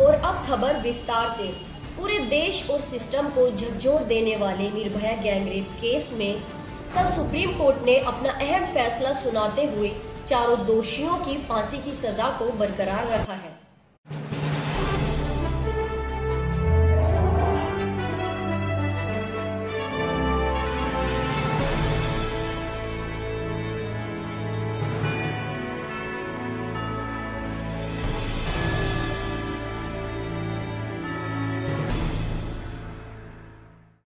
और अब खबर विस्तार से। पूरे देश और सिस्टम को झकझोर देने वाले निर्भया गैंगरेप केस में कल सुप्रीम कोर्ट ने अपना अहम फैसला सुनाते हुए चारों दोषियों की फांसी की सजा को बरकरार रखा है।